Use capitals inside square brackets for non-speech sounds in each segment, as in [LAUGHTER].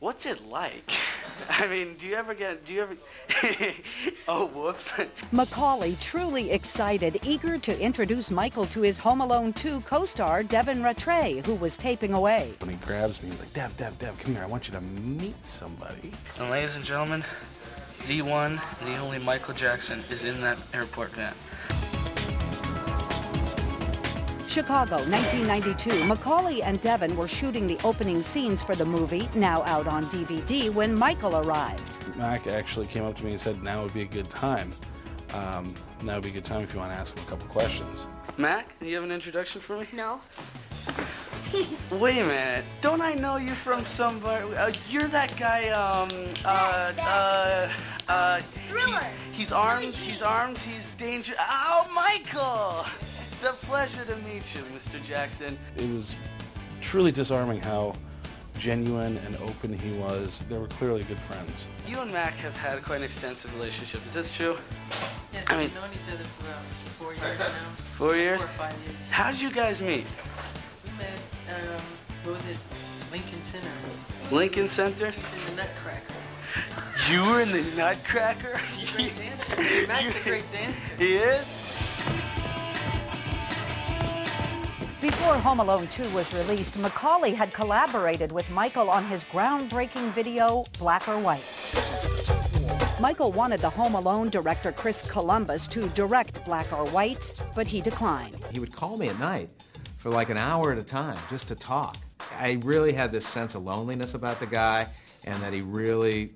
What's it like? [LAUGHS] I mean, do you ever get, do you ever, [LAUGHS] oh, whoops. [LAUGHS] Macaulay truly excited, eager to introduce Michael to his Home Alone 2 co-star Devin Ratray, who was taping away. When he grabs me, he's like, Dev, Dev, Dev, come here. I want you to meet somebody. And ladies and gentlemen, the one, the only Michael Jackson is in that airport van. Chicago, 1992. Macaulay and Devin were shooting the opening scenes for the movie, now out on DVD, when Michael arrived. Mac actually came up to me and said, now would be a good time. Um, now would be a good time if you want to ask him a couple questions. Mac, do you have an introduction for me? No. [LAUGHS] Wait a minute. Don't I know you from somewhere? Uh, you're that guy, um, uh, uh, uh, Thriller. He's, he's armed, he's armed, he's dangerous. Oh, Michael! It's a pleasure to meet you, Mr. Jackson. It was truly disarming how genuine and open he was. They were clearly good friends. You and Mac have had quite an extensive relationship. Is this true? Yes, I mean- we've known each other for about four years now. [LAUGHS] Four years? Four or five years. How did you guys meet? We met, um, what was it? Lincoln Center. Lincoln Center? He's in the Nutcracker. You were in the Nutcracker? He's a Great dancer. Mac's a great [LAUGHS] dancer. He is? Before Home Alone 2 was released, Macaulay had collaborated with Michael on his groundbreaking video, Black or White. Michael wanted the Home Alone director Chris Columbus to direct Black or White, but he declined. He would call me at night for like an hour at a time just to talk. I really had this sense of loneliness about the guy and that he really,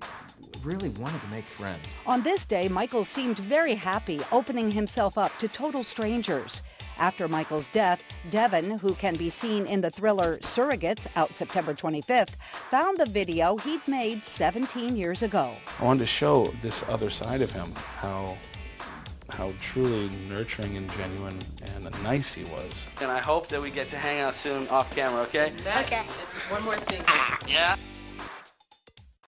really wanted to make friends. On this day, Michael seemed very happy, opening himself up to total strangers. After Michael's death, Devin, who can be seen in the thriller Surrogates, out September 25th, found the video he'd made 17 years ago. I wanted to show this other side of him, how how truly nurturing and genuine and nice he was. And I hope that we get to hang out soon off camera, okay? Okay. One more thing. Yeah?